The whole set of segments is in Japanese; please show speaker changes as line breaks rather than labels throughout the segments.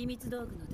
秘密道具の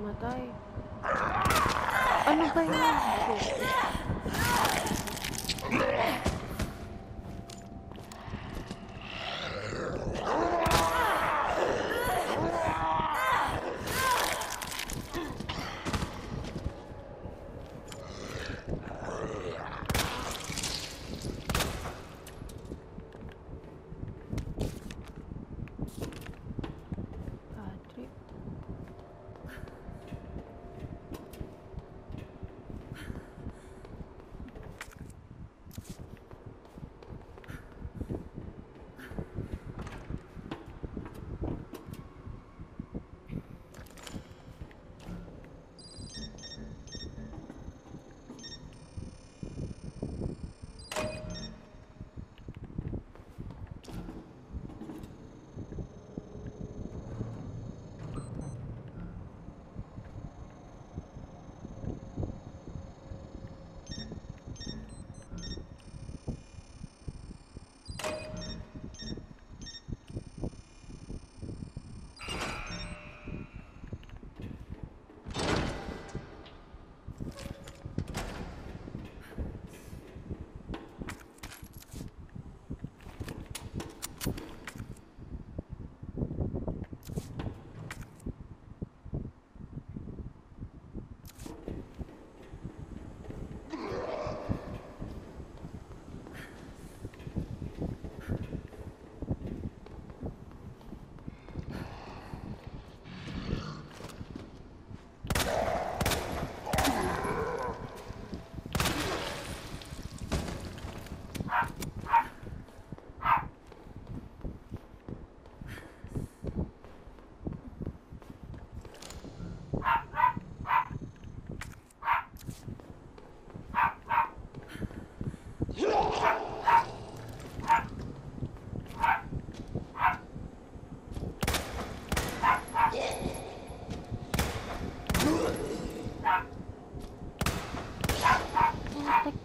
namatay. Ano ba yun?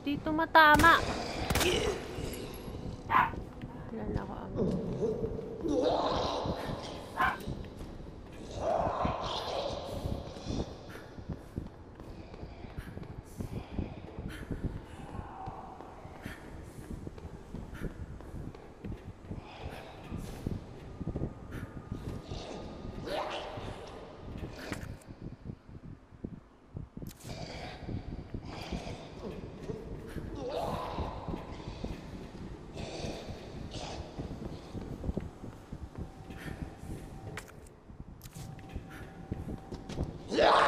Di
tumatama.
Yeah!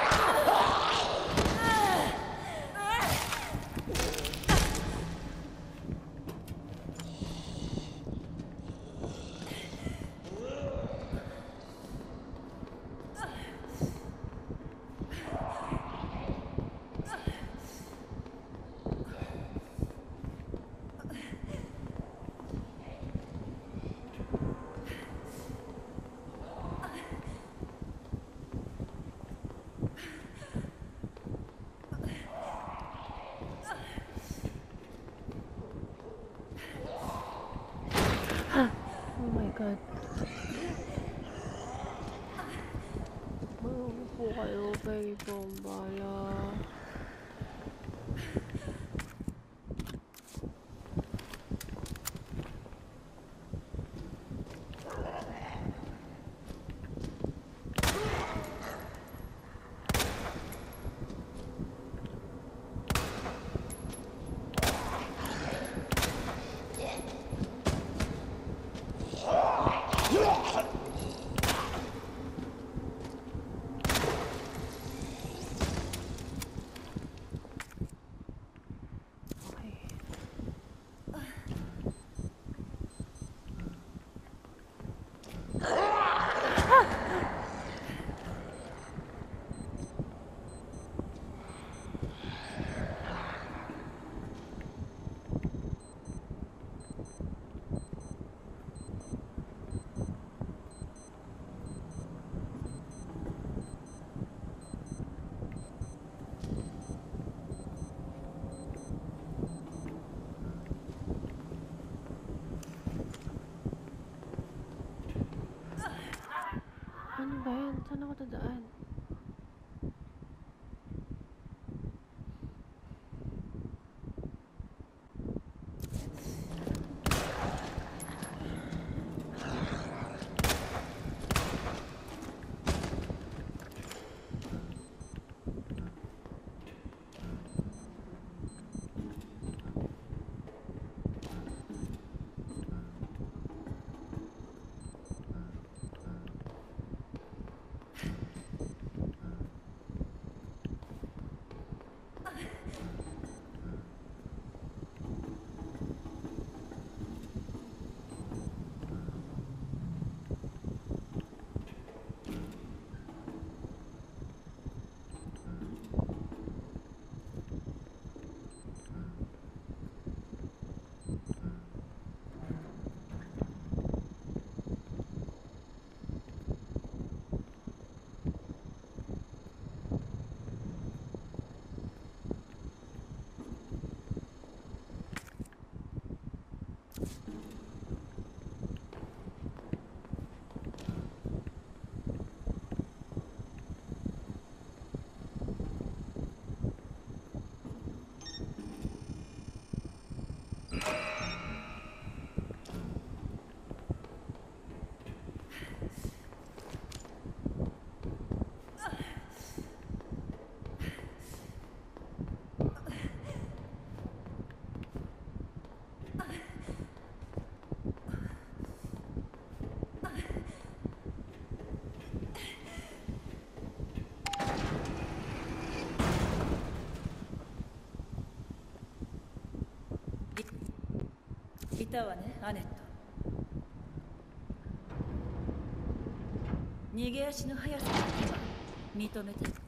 系咯俾你放埋啦
いたわねアネット。逃げ足の速さだけは認めて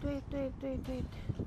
对对对对对。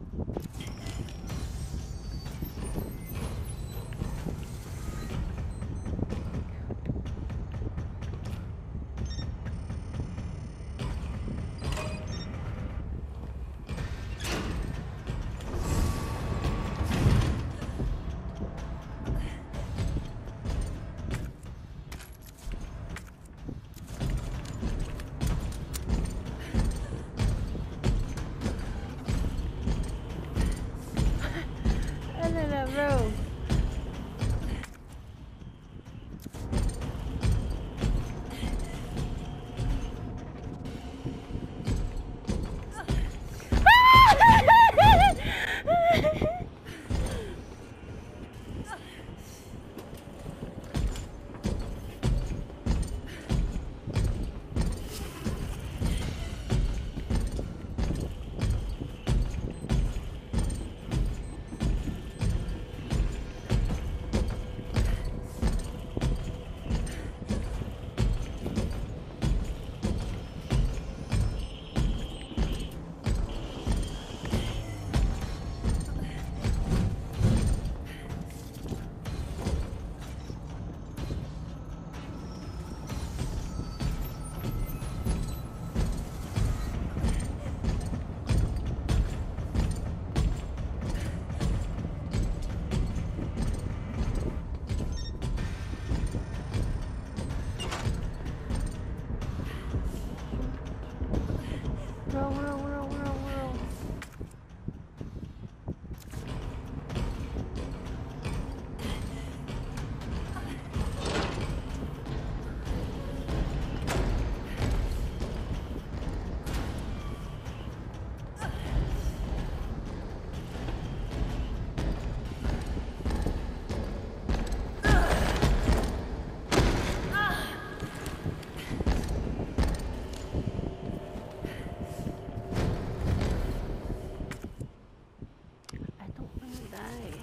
Hi.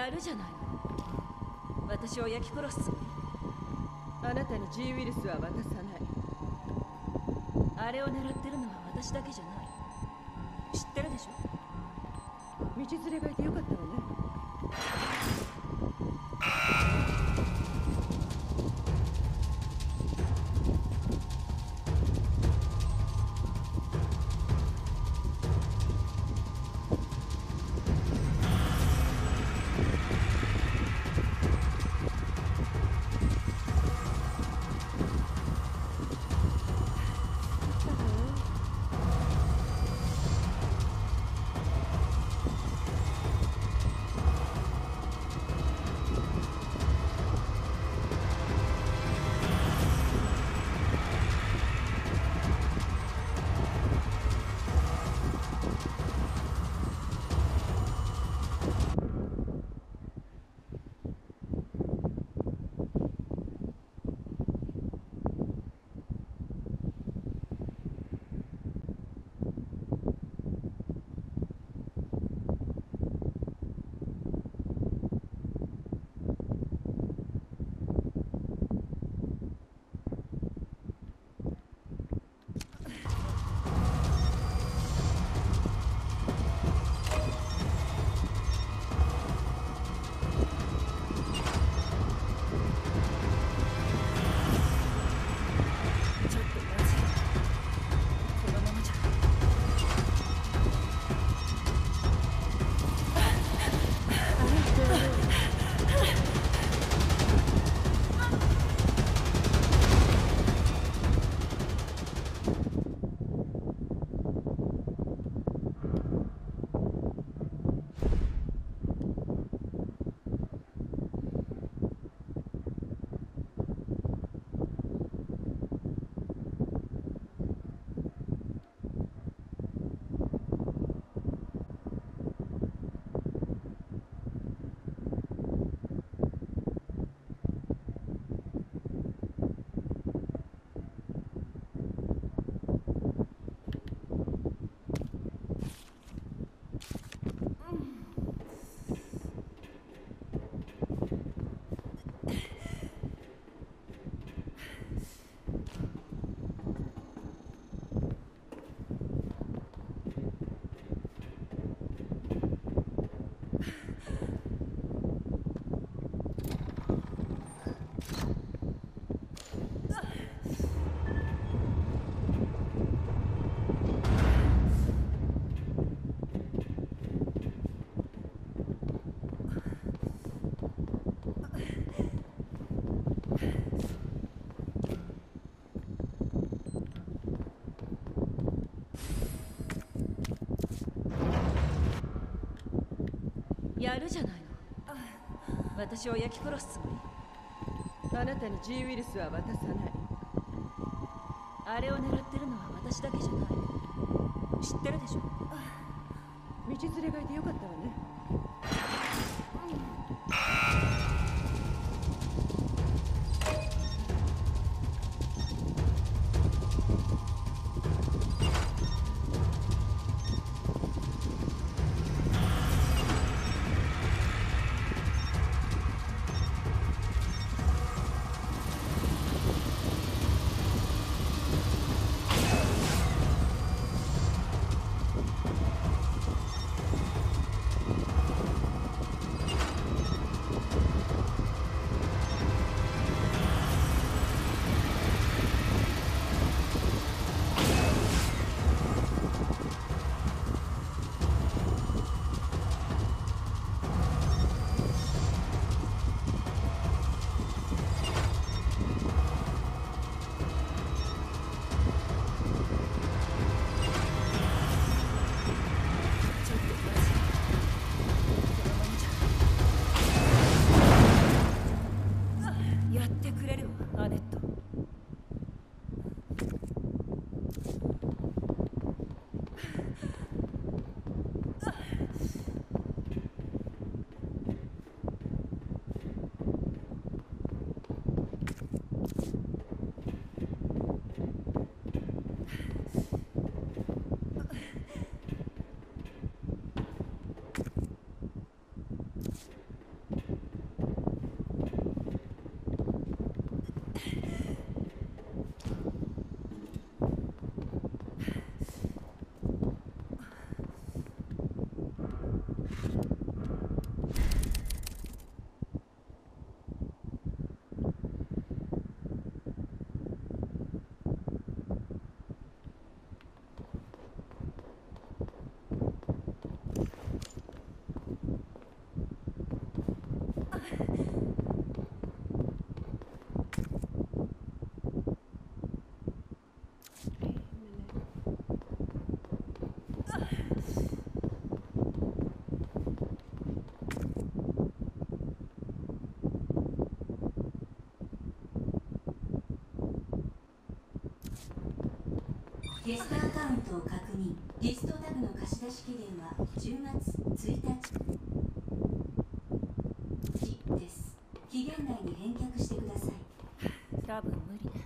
やるじゃない。の私を焼き殺すつもり。
あなたに G ウイルスは渡さない。
あれを狙ってるのは私だけじゃない。知ってるでしょ？
道連れがいてよかったわ
私を焼き殺すつもり？
あなたに G ウイルスは渡さない。
あれを狙ってるのは私だけじゃない。知ってるでしょ？
道連れがいてよかったわね
ゲストアカウントを確認リストタグの貸し出し期限は10月1日です。期限内に返却してください。
多分無理。だ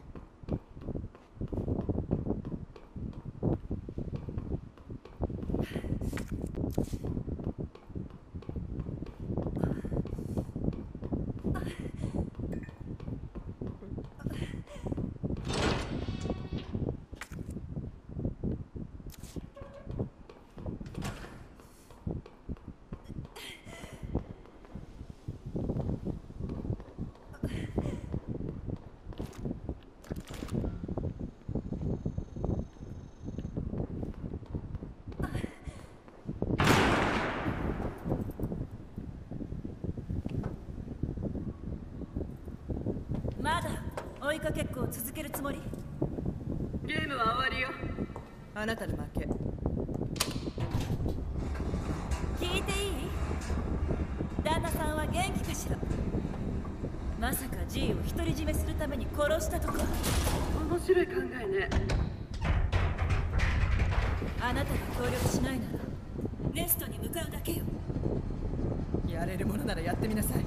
まだ追いかけっこを続けるつもり。
ゲームは終わりよ。あなたの負け。
聞いていい？旦那さんは元気かしら？まさか G を独り占めするために殺したとか。
面白い考えね。
あなたが協力しないならネストに向かうだけよ。
やれるものならやってみなさい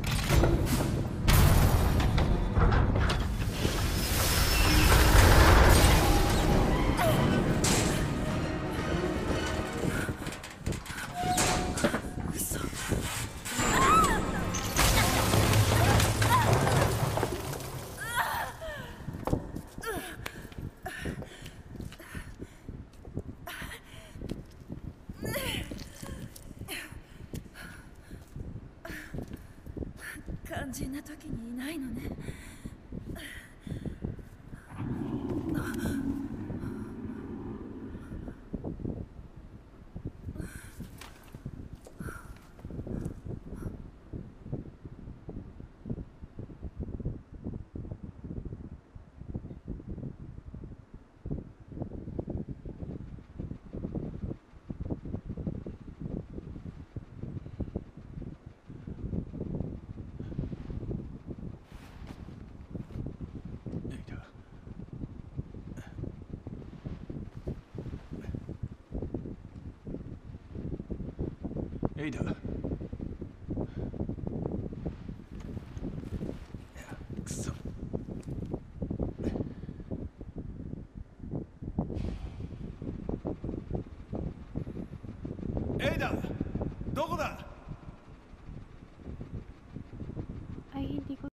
data.